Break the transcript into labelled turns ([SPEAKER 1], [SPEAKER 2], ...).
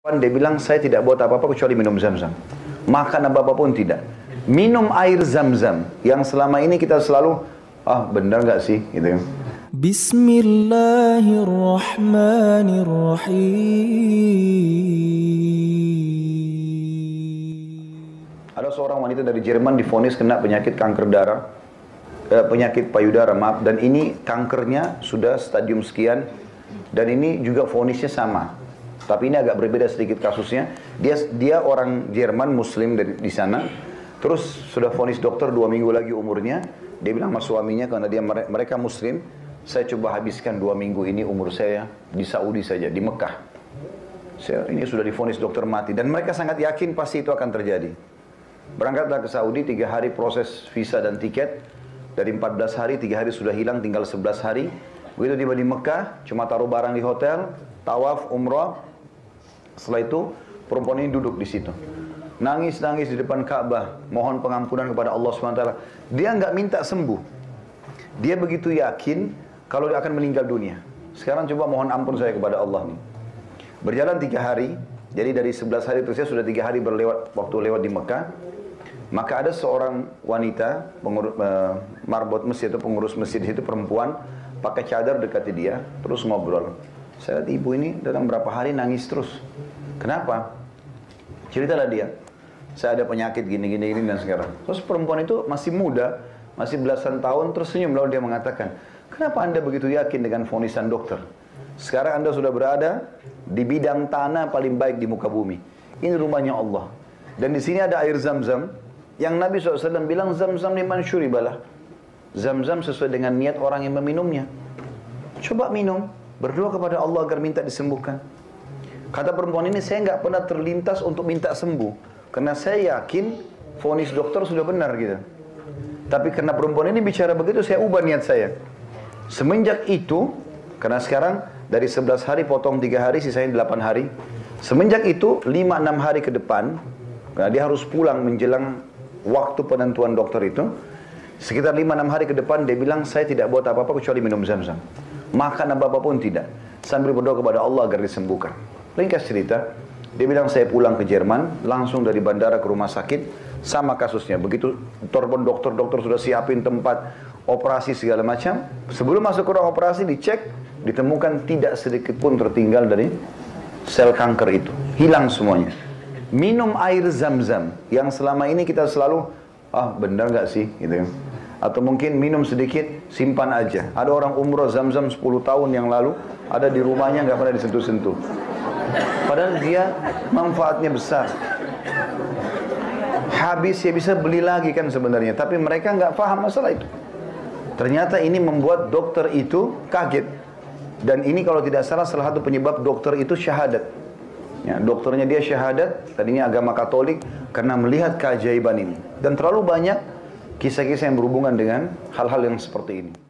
[SPEAKER 1] Dia bilang saya tidak buat apa-apa kecuali minum zam-zam. Makan apa-apa pun tidak. Minum air zam-zam yang selama ini kita selalu ah benar nggak sih gitu. Bismillahirrahmanirrahim. Ada seorang wanita dari Jerman difonis kena penyakit kanker darah, eh, penyakit payudara maaf, dan ini kankernya sudah stadium sekian, dan ini juga fonisnya sama, tapi ini agak berbeda sedikit kasusnya. Dia dia orang Jerman Muslim dari di sana. Terus sudah vonis dokter dua minggu lagi umurnya. Dia bilang sama suaminya karena dia mereka Muslim. Saya coba habiskan dua minggu ini umur saya di Saudi saja di Mekah. Saya, ini sudah difonis dokter mati dan mereka sangat yakin pasti itu akan terjadi. Berangkatlah ke Saudi tiga hari proses visa dan tiket. Dari 14 hari, tiga hari sudah hilang, tinggal 11 hari. Begitu tiba di Mekah, cuma taruh barang di hotel, tawaf, umrah, setelah itu perempuan ini duduk di situ. Nangis-nangis di depan Ka'bah, mohon pengampunan kepada Allah SWT. Dia nggak minta sembuh. Dia begitu yakin kalau dia akan meninggal dunia. Sekarang coba mohon ampun saya kepada Allah nih. Berjalan tiga hari, jadi dari 11 hari itu saya sudah tiga hari berlewat waktu lewat di Mekah. Maka ada seorang wanita pengurus uh, marbot masjid atau pengurus masjid itu perempuan pakai cadar dekati dia, terus ngobrol. Saya lihat ibu ini dalam berapa hari nangis terus. Kenapa? Ceritalah dia. Saya ada penyakit gini, gini, gini dan sekarang. Terus perempuan itu masih muda, masih belasan tahun, terus senyum lalu dia mengatakan, kenapa anda begitu yakin dengan fonisan dokter? Sekarang anda sudah berada di bidang tanah paling baik di muka bumi. Ini rumahnya Allah. Dan di sini ada air zam-zam, yang Nabi SAW bilang zam-zam liman syuribalah. Zam-zam sesuai dengan niat orang yang meminumnya. Coba minum, berdoa kepada Allah agar minta disembuhkan. Kata perempuan ini, saya nggak pernah terlintas untuk minta sembuh. Karena saya yakin vonis dokter sudah benar gitu. Tapi karena perempuan ini bicara begitu, saya ubah niat saya. Semenjak itu, karena sekarang dari 11 hari potong 3 hari, sisanya 8 hari. Semenjak itu, 5-6 hari ke depan, karena dia harus pulang menjelang waktu penentuan dokter itu, sekitar 5-6 hari ke depan dia bilang, saya tidak buat apa-apa kecuali minum zam-zam. Makan apa-apa pun tidak. Sambil berdoa kepada Allah agar disembuhkan. Ringkas cerita, dia bilang saya pulang ke Jerman, langsung dari bandara ke rumah sakit, sama kasusnya. Begitu telepon dokter-dokter sudah siapin tempat operasi segala macam, sebelum masuk ke ruang operasi dicek, ditemukan tidak sedikit pun tertinggal dari sel kanker itu. Hilang semuanya. Minum air zam-zam yang selama ini kita selalu, ah benar nggak sih? Gitu Atau mungkin minum sedikit, simpan aja. Ada orang umroh zam-zam 10 tahun yang lalu, ada di rumahnya nggak pernah disentuh-sentuh. Padahal dia manfaatnya besar. Habis ya bisa beli lagi kan sebenarnya. Tapi mereka nggak paham masalah itu. Ternyata ini membuat dokter itu kaget. Dan ini kalau tidak salah salah satu penyebab dokter itu syahadat. Ya, dokternya dia syahadat, tadinya agama Katolik karena melihat keajaiban ini. Dan terlalu banyak kisah-kisah yang berhubungan dengan hal-hal yang seperti ini.